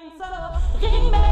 So ring